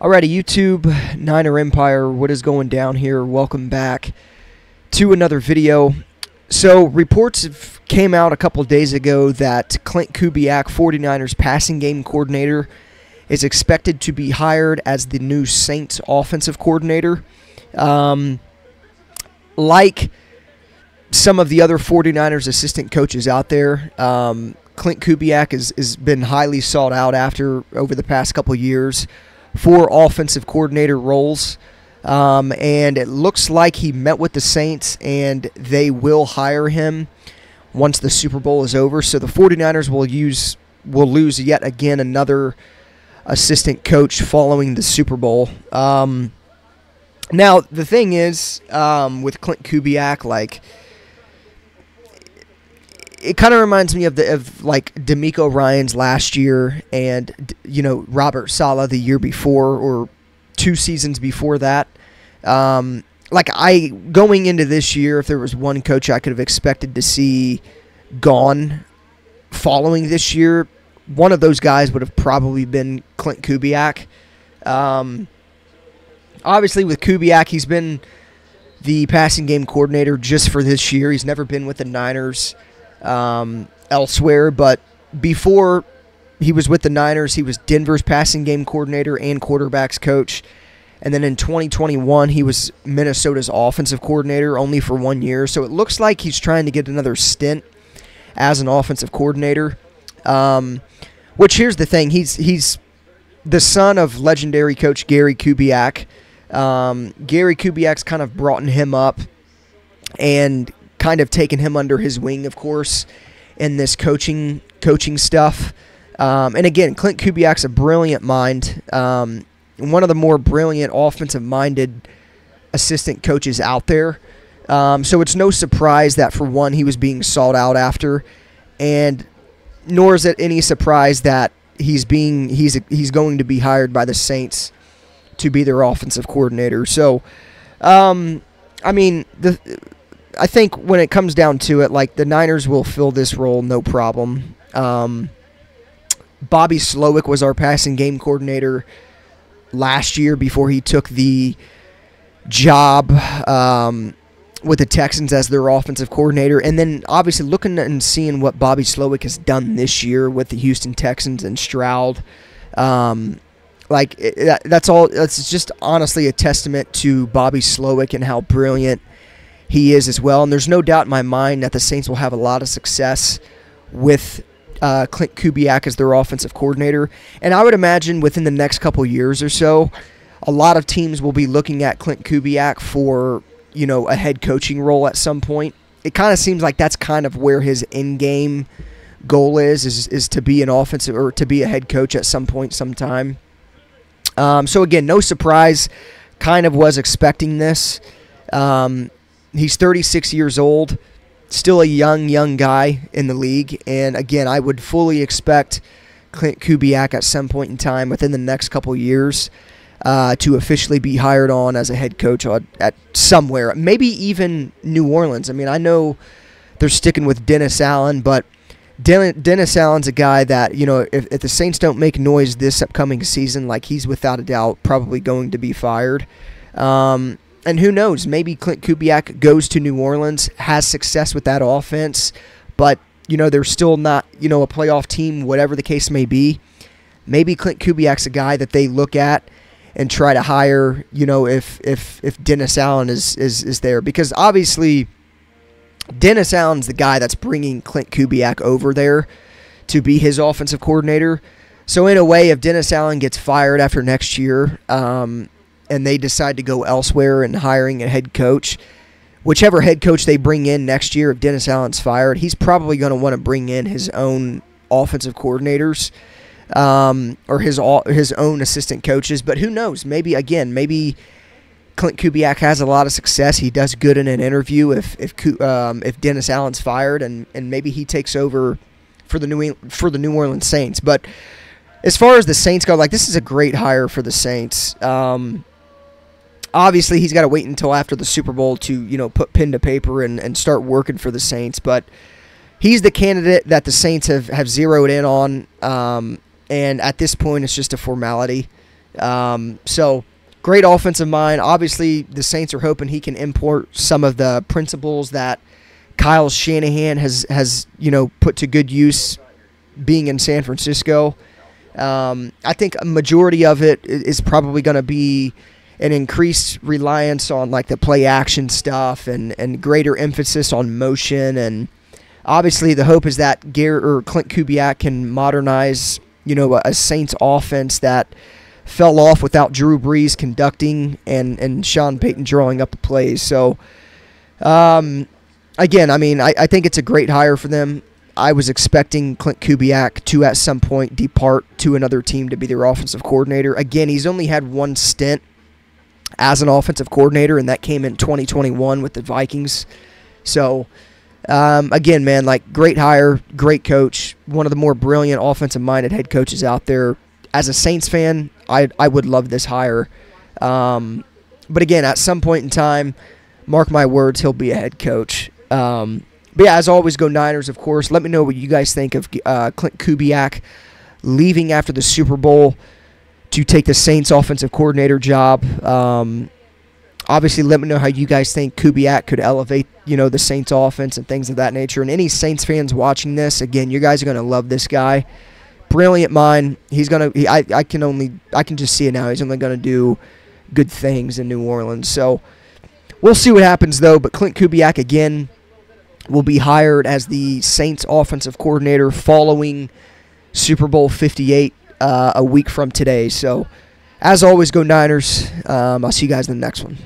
Alrighty, YouTube, Niner Empire, what is going down here? Welcome back to another video. So, reports came out a couple days ago that Klint Kubiak, 49ers passing game coordinator, is expected to be hired as the new Saints offensive coordinator. Um, like some of the other 49ers assistant coaches out there, um, Klint Kubiak has been highly sought out after over the past couple years for offensive coordinator roles. Um, and it looks like he met with the Saints and they will hire him once the Super Bowl is over. So the 49ers will use will lose yet again another assistant coach following the Super Bowl. Um, now the thing is um, with Klint Kubiak, like it kind of reminds me of the of like DeMeco Ryans last year and you know Robert Saleh the year before or two seasons before that. Um, like I going into this year, if there was one coach I could have expected to see gone following this year, one of those guys would have probably been Klint Kubiak. Um, obviously, with Kubiak, he's been the passing game coordinator just for this year. He's never been with the Niners um, elsewhere, but before he was with the Niners, he was Denver's passing game coordinator and quarterbacks coach. And then in 2021, he was Minnesota's offensive coordinator only for one year. So it looks like he's trying to get another stint as an offensive coordinator. Um, which here's the thing: he's he's the son of legendary coach Gary Kubiak. Um, Gary Kubiak's kind of brought him up and kind of taken him under his wing, of course, in this coaching coaching stuff. Um, and again, Klint Kubiak's a brilliant mind, um, one of the more brilliant offensive-minded assistant coaches out there. Um, so it's no surprise that for one he was being sought out after, and nor is it any surprise that he's being he's he's going to be hired by the Saints to be their offensive coordinator. So, um, I mean the I think when it comes down to it, like the Niners will fill this role no problem. Um, Bobby Slowik was our passing game coordinator last year before he took the job um, with the Texans as their offensive coordinator. And then obviously looking and seeing what Bobby Slowik has done this year with the Houston Texans and Stroud. Um, like that's all. That's just honestly a testament to Bobby Slowik and how brilliant he is as well. And there's no doubt in my mind that the Saints will have a lot of success with uh, Klint Kubiak as their offensive coordinator. And I would imagine within the next couple years or so, a lot of teams will be looking at Klint Kubiak for you know a head coaching role at some point. It kind of seems like that's kind of where his in game goal is, is is to be an offensive or to be a head coach at some point, sometime. Um, so again, no surprise. Kind of was expecting this. Um, he's 36 years old, still a young, young guy in the league. And again, I would fully expect Klint Kubiak at some point in time within the next couple years uh, to officially be hired on as a head coach at somewhere, maybe even New Orleans. I mean, I know they're sticking with Dennis Allen, but Dennis Allen's a guy that, you know, if, if the Saints don't make noise this upcoming season, like he's without a doubt probably going to be fired. Um, and who knows? Maybe Klint Kubiak goes to New Orleans, has success with that offense, but you know they're still not you know a playoff team, whatever the case may be. Maybe Klint Kubiak's a guy that they look at and try to hire. You know if if if Dennis Allen is is is there because obviously Dennis Allen's the guy that's bringing Klint Kubiak over there to be his offensive coordinator. So in a way, if Dennis Allen gets fired after next year, um, and they decide to go elsewhere and hiring a head coach, whichever head coach they bring in next year, if Dennis Allen's fired, he's probably going to want to bring in his own offensive coordinators um, or his his own assistant coaches. But who knows? Maybe again, maybe Klint Kubiak has a lot of success. He does good in an interview if if um, if Dennis Allen's fired, and and maybe he takes over for the New for the New Orleans Saints. But as far as the Saints go, like this is a great hire for the Saints. Um, obviously he's got to wait until after the Super Bowl to you know put pen to paper and, and start working for the Saints. But he's the candidate that the Saints have, have zeroed in on, um, and at this point it's just a formality. Um, so great offensive mind. Obviously, the Saints are hoping he can import some of the principles that Kyle Shanahan has has you know put to good use being in San Francisco. Um, I think a majority of it is probably going to be an increased reliance on like the play action stuff and, and greater emphasis on motion. And obviously the hope is that Garrett or Klint Kubiak can modernize you know a Saints offense that fell off without Drew Brees conducting and and Sean Payton drawing up the plays so um, again I mean I, I think it's a great hire for them. I was expecting Klint Kubiak to at some point depart to another team to be their offensive coordinator. Again, he's only had one stint as an offensive coordinator, and that came in 2021 with the Vikings. So, um, again, man, like great hire, great coach, one of the more brilliant offensive minded head coaches out there. As a Saints fan, I, I would love this hire. Um, but again, at some point in time, mark my words, he'll be a head coach. Um, but yeah, as always, go Niners, of course. Let me know what you guys think of uh, Klint Kubiak leaving after the Super Bowl to take the Saints offensive coordinator job. Um, obviously, let me know how you guys think Kubiak could elevate, you know, the Saints offense and things of that nature. And any Saints fans watching this, again, you guys are going to love this guy. Brilliant mind. He's gonna. He, I. I can only. I can just see it now. He's only going to do good things in New Orleans. So we'll see what happens though. But Klint Kubiak again will be hired as the Saints offensive coordinator following Super Bowl 58 uh, a week from today. So, as always, go Niners. Um, I'll see you guys in the next one.